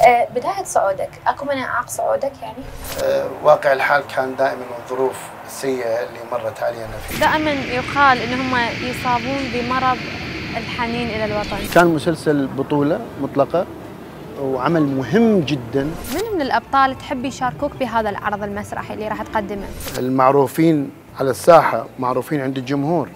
آه، بداية صعودك أكو من إعاق صعودك يعني؟ آه، واقع الحال كان دائما الظروف السيئة اللي مرت علينا فيه دائما يقال إن هم يصابون بمرض الحنين إلى الوطن. كان مسلسل بطولة مطلقة وعمل مهم جدا. من من الأبطال تحب يشاركوك بهذا العرض المسرحي اللي راح تقدمه؟ المعروفين على الساحة معروفين عند الجمهور.